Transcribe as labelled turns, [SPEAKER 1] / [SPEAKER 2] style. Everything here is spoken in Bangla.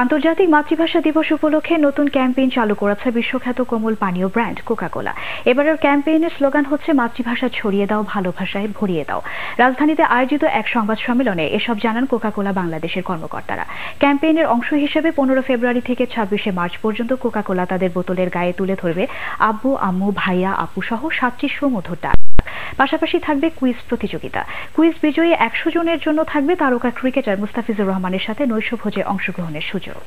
[SPEAKER 1] আন্তর্জাতিক মাতৃভাষা দিবস উপলক্ষে নতুন ক্যাম্পেইন চালু করেছে বিশ্বখ্যাত কোমল পানীয় ব্র্যান্ড কোকাকোলা। এবারের ক্যাম্পেইনের স্লোগান হচ্ছে, মাতৃভাষা ছড়িয়ে দাও, ভালো ভাষায় ভরিয়ে দাও। রাজধানীতে আয়োজিত এক সংবাদ সম্মেলনে এসব জানান কোকাকোলা বাংলাদেশের কর্মকর্তারা। ক্যাম্পেইনের অংশ হিসেবে পনেরো ফেব্রুয়ারি থেকে ছাব্বিশে মার্চ পর্যন্ত কোকাকোলা তাদের বোতলের গায়ে তুলে ধরবে আব্বু, আম্মু, ভাইয়া, আপু সহ সাতটি সুমধুর ডাক। পাশাপাশি থাকবে কুইজ প্রতিযোগিতা। কুইজ বিজয়ী একশো জনের জন্য থাকবে তারকা ক্রিকেটার মুস্তাফিজুর রহমানের সাথে নৈশভোজে অংশগ্রহণের সুযোগ।